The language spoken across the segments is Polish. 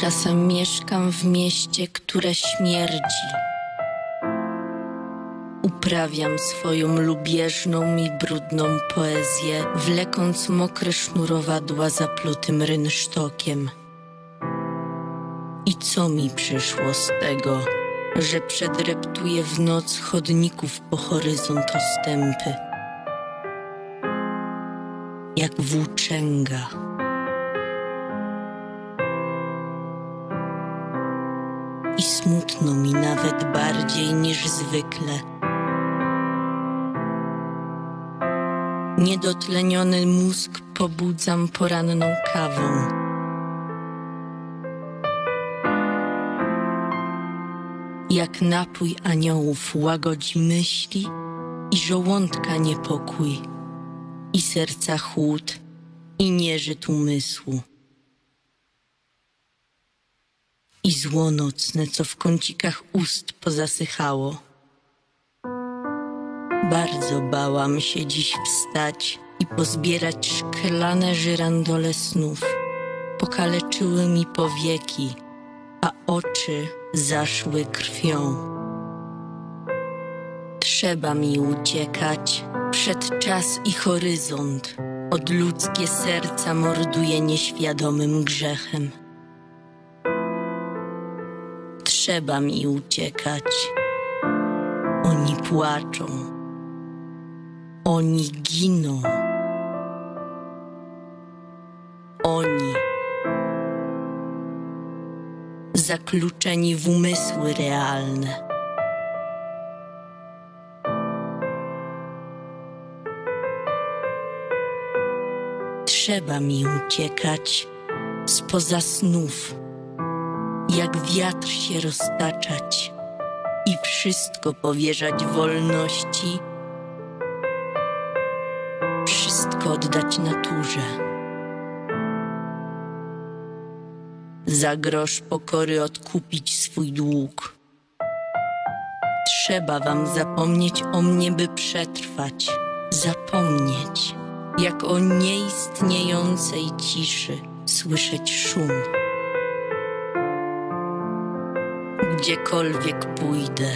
Czasem mieszkam w mieście, które śmierdzi. Uprawiam swoją lubieżną i brudną poezję, wlekąc mokre sznurowadła zaplutym rynsztokiem. I co mi przyszło z tego, że przedreptuję w noc chodników po horyzont ostępy? Jak włóczęga. I smutno mi nawet bardziej niż zwykle. Niedotleniony mózg pobudzam poranną kawą. Jak napój aniołów łagodzi myśli i żołądka niepokój, i serca chłód, i nieżyt umysłu. I zło nocne, co w kącikach ust pozasychało. Bardzo bałam się dziś wstać i pozbierać szklane żyrandole snów. Pokaleczyły mi powieki, a oczy zaszły krwią. Trzeba mi uciekać przed czas i horyzont. Od ludzkie serca morduje nieświadomym grzechem. Trzeba mi uciekać. Oni płaczą. Oni giną. Oni zakluczeni w umysły realne. Trzeba mi uciekać spoza snów, jak wiatr się roztaczać i wszystko powierzać wolności, wszystko oddać naturze. Za grosz pokory odkupić swój dług. Trzeba wam zapomnieć o mnie, by przetrwać, zapomnieć jak o nieistniejącej ciszy słyszeć szum. Gdziekolwiek pójdę,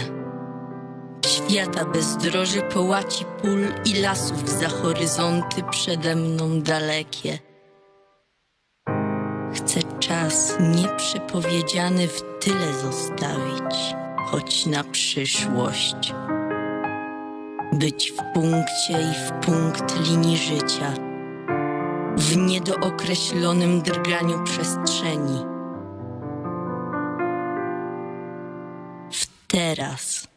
świata bezdroży połaci pól i lasów za horyzonty przede mną dalekie. Chcę czas nieprzepowiedziany w tyle zostawić, choć na przyszłość być w punkcie i w punkt linii życia, w niedookreślonym drganiu przestrzeni. Teraz.